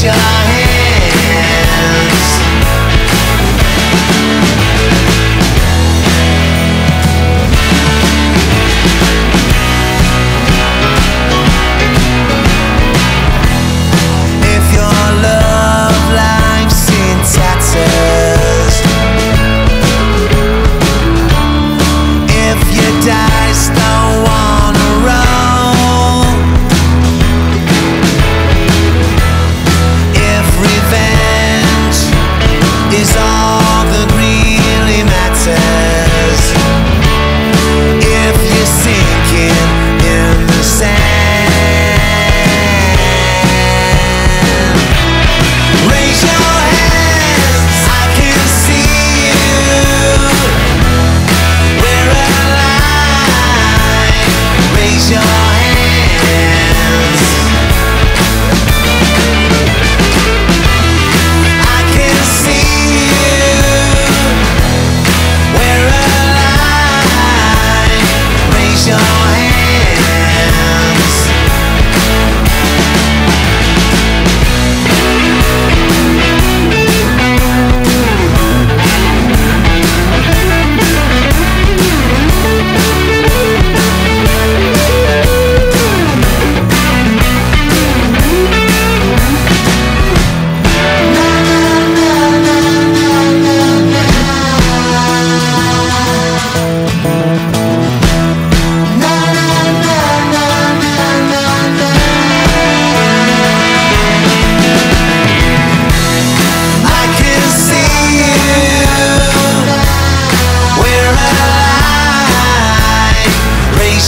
shine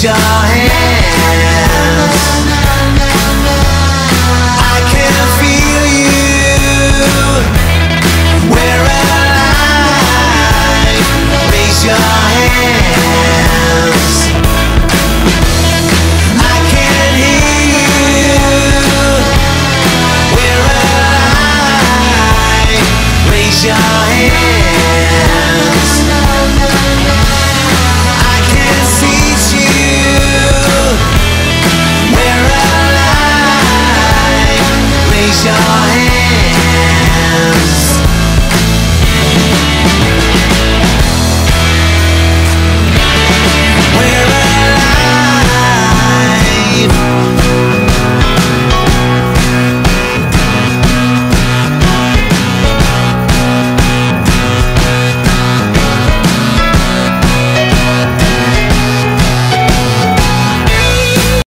Put your hands I can feel you We're alive Raise your hands